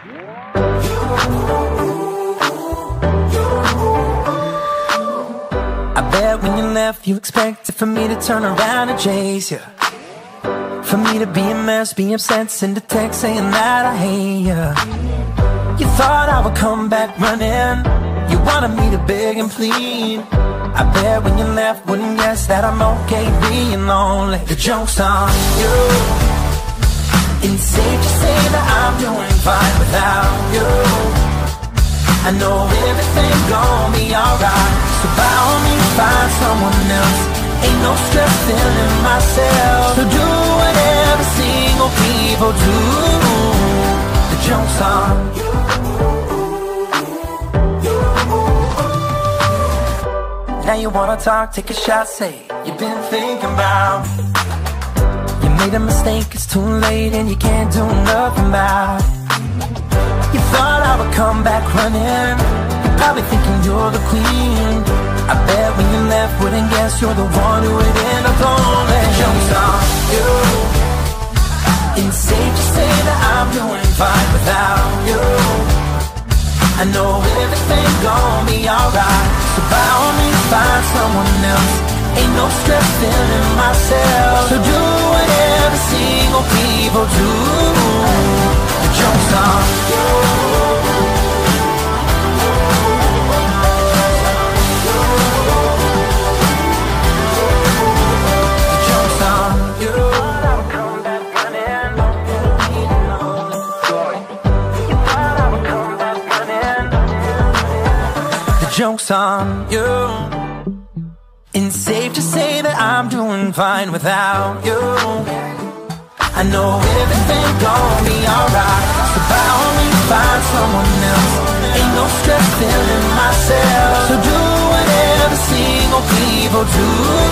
I bet when you left, you expected for me to turn around and chase you. For me to be a mess, be upset, send a text saying that I hate you. You thought I would come back running. You wanted me to beg and plead. I bet when you left, wouldn't guess that I'm okay being lonely. The joke's on you. It's safe to say that I'm doing fine without you. I know everything's gonna be alright. So by all means, find someone else. Ain't no stress feeling myself. So do whatever single people do. The joke's on you. Now you wanna talk, take a shot, say you've been thinking about. Made a mistake, it's too late, and you can't do nothing about. it. You thought I would come back running. You're probably thinking you're the queen. I bet when you left, wouldn't guess you're the one who would end up lonely. Joke's on you. It's safe to say that I'm doing fine without you. I know everything's gonna be alright. So by all means, find someone else. Ain't no stress feeling myself. joke's on you. It's safe to say that I'm doing fine without you. I know everything gon' be alright. So by all means, find someone else. Ain't no stress feeling myself. So do whatever single people do.